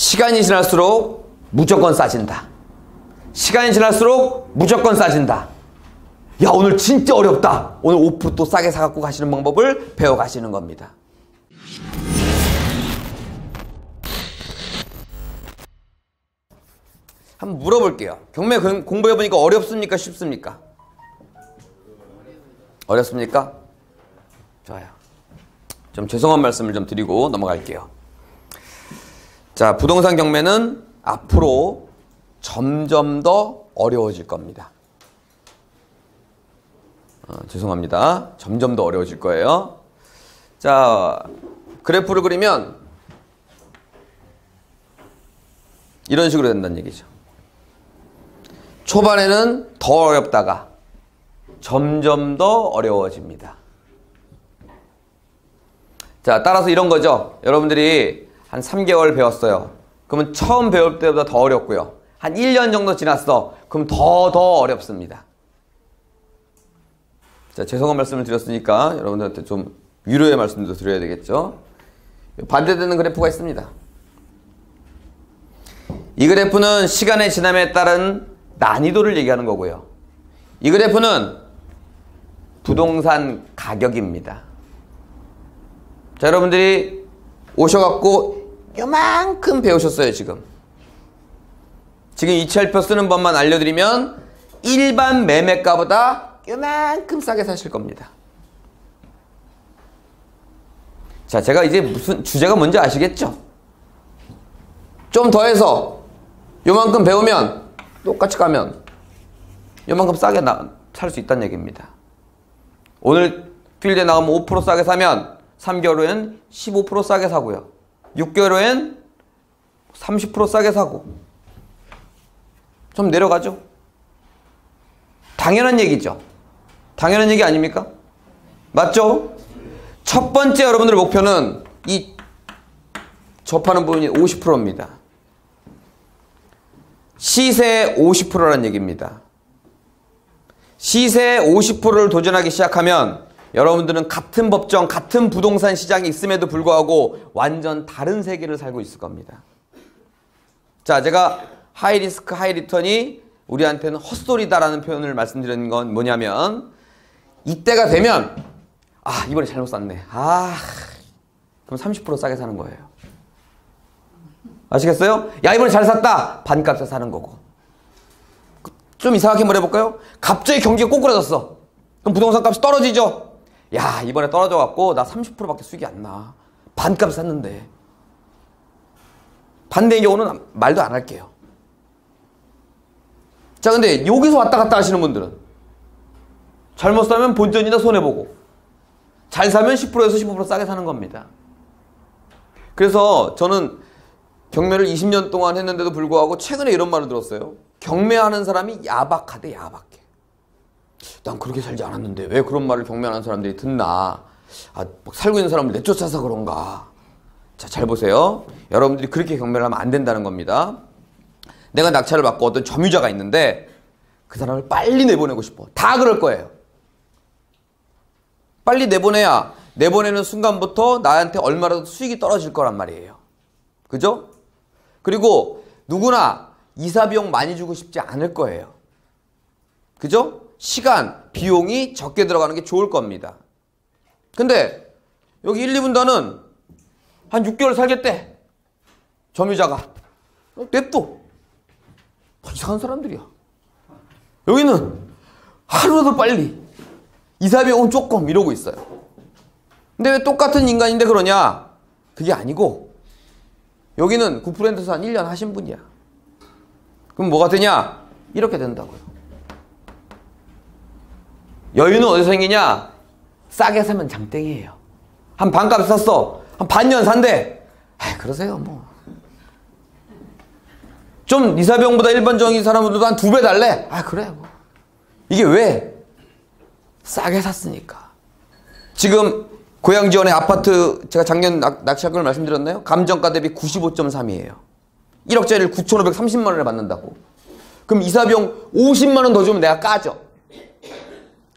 시간이 지날수록 무조건 싸진다. 시간이 지날수록 무조건 싸진다. 야, 오늘 진짜 어렵다. 오늘 5%또 싸게 사갖고 가시는 방법을 배워가시는 겁니다. 한번 물어볼게요. 경매 공부해보니까 어렵습니까? 쉽습니까? 어렵습니까? 좋아요. 좀 죄송한 말씀을 좀 드리고 넘어갈게요. 자, 부동산 경매는 앞으로 점점 더 어려워질 겁니다. 어, 죄송합니다. 점점 더 어려워질 거예요. 자, 그래프를 그리면 이런 식으로 된다는 얘기죠. 초반에는 더 어렵다가 점점 더 어려워집니다. 자, 따라서 이런 거죠. 여러분들이 한 3개월 배웠어요. 그러면 처음 배울 때보다 더 어렵고요. 한 1년 정도 지났어. 그럼 더, 더 어렵습니다. 자, 죄송한 말씀을 드렸으니까 여러분들한테 좀 위로의 말씀도 드려야 되겠죠. 반대되는 그래프가 있습니다. 이 그래프는 시간의 지남에 따른 난이도를 얘기하는 거고요. 이 그래프는 부동산 가격입니다. 자, 여러분들이 오셔갖고 요만큼 배우셨어요, 지금. 지금 이치표 쓰는 법만 알려드리면 일반 매매가보다 요만큼 싸게 사실 겁니다. 자, 제가 이제 무슨 주제가 뭔지 아시겠죠? 좀 더해서 요만큼 배우면 똑같이 가면 요만큼 싸게 살 수 있다는 얘기입니다. 오늘 필드에 나가면 5% 싸게 사면 3개월 후엔 15% 싸게 사고요. 6개월 후엔 30% 싸게 사고 좀 내려가죠. 당연한 얘기죠. 당연한 얘기 아닙니까? 맞죠? 첫 번째 여러분들의 목표는 이 접하는 부분이 50%입니다. 시세 50%라는 얘기입니다. 시세 50%를 도전하기 시작하면 여러분들은 같은 법정, 같은 부동산 시장이 있음에도 불구하고 완전 다른 세계를 살고 있을 겁니다. 자, 제가 high risk, high return이 우리한테는 헛소리다라는 표현을 말씀드리는 건 뭐냐면 이때가 되면 아, 이번에 잘못 샀네. 아, 그럼 30% 싸게 사는 거예요. 아시겠어요? 야, 이번에 잘 샀다. 반값에 사는 거고. 좀 이상하게 한번 해볼까요? 갑자기 경기가 꼬꾸라졌어. 그럼 부동산 값이 떨어지죠? 야, 이번에 떨어져갖고 나 30%밖에 수익이 안 나. 반값 샀는데. 반대의 경우는 말도 안 할게요. 자, 근데 여기서 왔다 갔다 하시는 분들은 잘못 사면 본전이나 손해보고 잘 사면 10%에서 15% 싸게 사는 겁니다. 그래서 저는 경매를 20년 동안 했는데도 불구하고 최근에 이런 말을 들었어요. 경매하는 사람이 야박하대 야박해. 난 그렇게 살지 않았는데 왜 그런 말을 경매하는 사람들이 듣나. 아, 살고 있는 사람을 내쫓아서 그런가. 자, 잘 보세요. 여러분들이 그렇게 경매를 하면 안 된다는 겁니다. 내가 낙찰을 받고 어떤 점유자가 있는데 그 사람을 빨리 내보내고 싶어. 다 그럴 거예요. 빨리 내보내야 내보내는 순간부터 나한테 얼마라도 수익이 떨어질 거란 말이에요. 그죠? 그리고 누구나 이사 비용 많이 주고 싶지 않을 거예요. 그죠? 시간, 비용이 적게 들어가는 게 좋을 겁니다. 근데 여기 1, 2분단은 한 6개월 살겠대. 점유자가. 어, 냅둬. 이상한 사람들이야. 여기는 하루라도 빨리 이사 비용은 조금 이러고 있어요. 근데 왜 똑같은 인간인데 그러냐? 그게 아니고 여기는 구프렌드에서 한 1년 하신 분이야. 그럼 뭐가 되냐? 이렇게 된다고요. 여유는 어디서 생기냐? 싸게 사면 장땡이에요. 한 반값 샀어. 한 반년 산대. 아 그러세요, 뭐. 좀 이사병보다 일반적인 사람들도 한 두 배 달래? 아, 그래, 뭐. 이게 왜? 싸게 샀으니까. 지금 고양지원의 아파트 제가 작년 낙찰금을 말씀드렸나요? 감정가 대비 95.3이에요. 1억짜리를 9,530만 원에 받는다고. 그럼 이사비용 50만 원 더 주면 내가 까죠.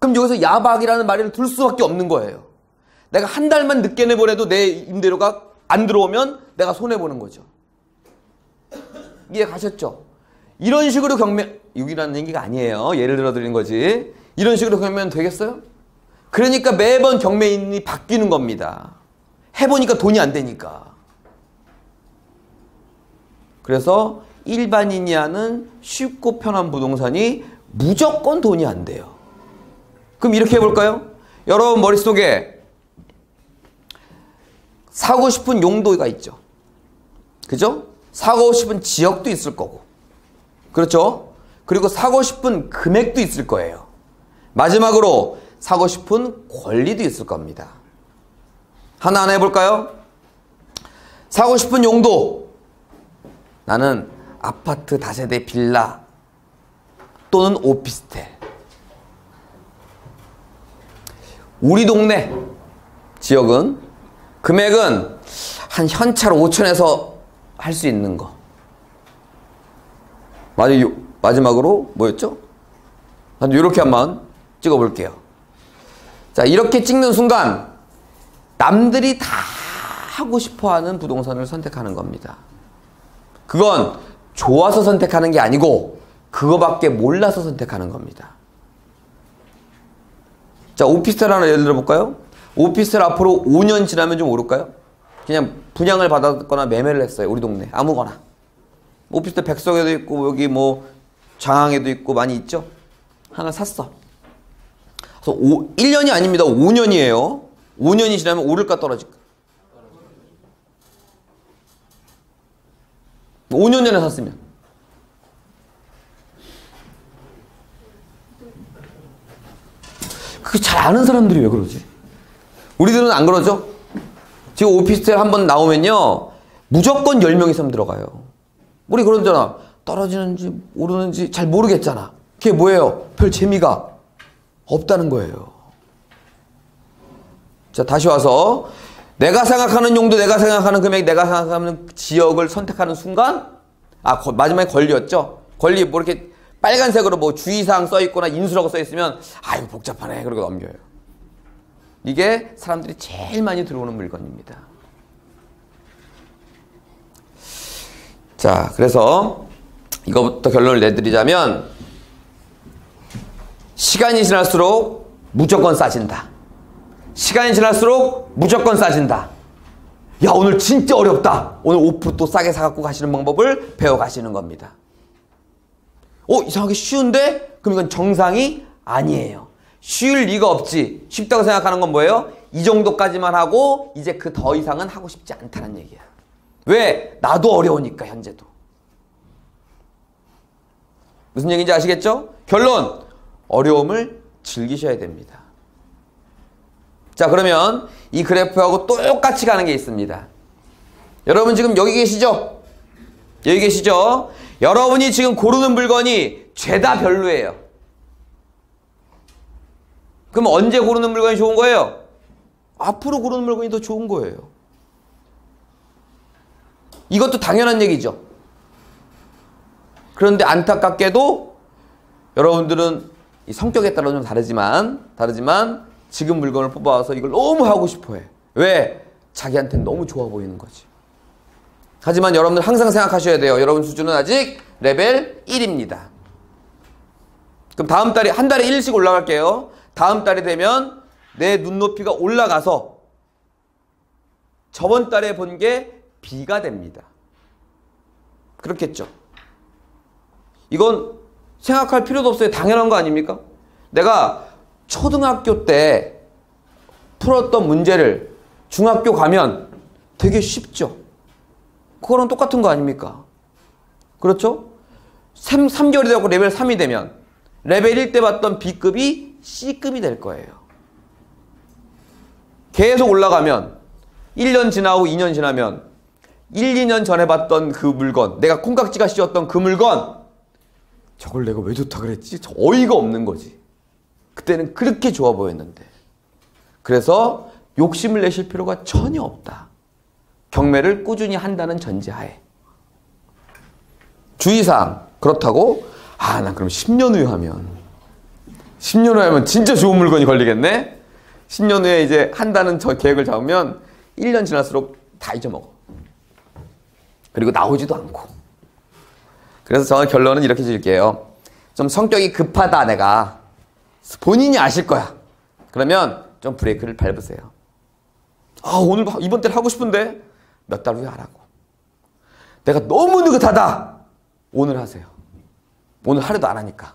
그럼 여기서 야박이라는 말을 들 수밖에 없는 거예요. 내가 한 달만 늦게 내보내도 내 임대료가 안 들어오면 내가 손해보는 거죠. 이해 가셨죠? 이런 식으로 경매, 6이라는 얘기가 아니에요. 예를 들어 드린 거지. 이런 식으로 경매는 되겠어요? 그러니까 매번 경매인이 바뀌는 겁니다. 해보니까 돈이 안 되니까. 그래서 일반인이 하는 쉽고 편한 부동산이 무조건 돈이 안 돼요. 그럼 이렇게 해볼까요? 여러분 머릿속에 사고 싶은 용도가 있죠. 그죠? 사고 싶은 지역도 있을 거고. 그렇죠? 그리고 사고 싶은 금액도 있을 거예요. 마지막으로 사고 싶은 권리도 있을 겁니다. 하나하나 해볼까요? 사고 싶은 용도. 나는 아파트 다세대 빌라 또는 오피스텔. 우리 동네 지역은 금액은 한 현찰 5천에서 할 수 있는 거. 마지막으로 뭐였죠? 한 이렇게 한번 찍어 볼게요. 자, 이렇게 찍는 순간 남들이 다 하고 싶어 하는 부동산을 선택하는 겁니다. 그건 좋아서 선택하는 게 아니고 그거밖에 몰라서 선택하는 겁니다. 자, 오피스텔 하나 예를 들어 볼까요? 오피스텔 앞으로 5년 지나면 좀 오를까요? 그냥 분양을 받았거나 매매를 했어요. 우리 동네. 아무거나. 오피스텔 백석에도 있고 여기 뭐 장항에도 있고 많이 있죠? 하나 샀어. 그래서 5, 1년이 아닙니다. 5년이에요. 5년이 지나면 오를까 떨어질까? 5년 전에 샀으면. 그게 잘 아는 사람들이 왜 그러지? 우리들은 안 그러죠? 지금 오피스텔 한 번 나오면요. 무조건 10명 이상 들어가요. 우리 그러잖아. 떨어지는지 오르는지 잘 모르겠잖아. 그게 뭐예요? 별 재미가 없다는 거예요. 자, 다시 와서 내가 생각하는 용도, 내가 생각하는 금액, 내가 생각하는 지역을 선택하는 순간 아, 거, 마지막에 권리였죠? 권리 뭐 이렇게 빨간색으로 뭐 주의사항 써 있거나 인수라고 써 있으면 아유 복잡하네 그러고 넘겨요. 이게 사람들이 제일 많이 들어오는 물건입니다. 자, 그래서 이거부터 결론을 내드리자면 시간이 지날수록 무조건 싸진다. 시간이 지날수록 무조건 싸진다. 야, 오늘 진짜 어렵다. 오늘 5%또 싸게 사갖고 가시는 방법을 배워가시는 겁니다. 어, 이상하게 쉬운데? 그럼 이건 정상이 아니에요. 쉬울 리가 없지. 쉽다고 생각하는 건 뭐예요? 이 정도까지만 하고 이제 그 더 이상은 하고 싶지 않다는 얘기야. 왜? 나도 어려우니까 현재도. 무슨 얘기인지 아시겠죠? 결론 어려움을 즐기셔야 됩니다. 자 그러면 이 그래프하고 똑같이 가는 게 있습니다. 여러분 지금 여기 계시죠? 여기 계시죠? 여러분이 지금 고르는 물건이 죄다 별로예요. 그럼 언제 고르는 물건이 좋은 거예요? 앞으로 고르는 물건이 더 좋은 거예요. 이것도 당연한 얘기죠. 그런데 안타깝게도 여러분들은 성격에 따라 좀 다르지만 다르지만 지금 물건을 뽑아와서 이걸 너무 하고 싶어해. 왜? 자기한테 너무 좋아 보이는 거지. 하지만 여러분들 항상 생각하셔야 돼요. 여러분 수준은 아직 레벨 1입니다. 그럼 다음 달에 한 달에 1씩 올라갈게요. 다음 달이 되면 내 눈높이가 올라가서 저번 달에 본 게 B가 됩니다. 그렇겠죠. 이건 생각할 필요도 없어요. 당연한 거 아닙니까? 내가 초등학교 때 풀었던 문제를 중학교 가면 되게 쉽죠. 그거랑 똑같은 거 아닙니까? 그렇죠? 3, 3개월이 되고 레벨 3이 되면 레벨 1 때 봤던 B급이 C급이 될 거예요. 계속 올라가면 1년 지나고 2년 지나면 1, 2년 전에 봤던 그 물건, 내가 콩깍지가 씌웠던 그 물건, 저걸 내가 왜 좋다 그랬지? 어이가 없는 거지. 그때는 그렇게 좋아 보였는데. 그래서 욕심을 내실 필요가 전혀 없다. 경매를 꾸준히 한다는 전제하에. 주의사항. 그렇다고, 아, 난 그럼 10년 후에 하면, 10년 후에 하면 진짜 좋은 물건이 걸리겠네? 10년 후에 이제 한다는 저 계획을 잡으면 1년 지날수록 다 잊어먹어. 그리고 나오지도 않고. 그래서 저는 결론은 이렇게 드릴게요. 좀 성격이 급하다 내가 본인이 아실 거야. 그러면 좀 브레이크를 밟으세요. 아 오늘 이번 때를 하고 싶은데 몇 달 후에 하라고. 내가 너무 느긋하다. 오늘 하세요. 오늘 하루도 안 하니까.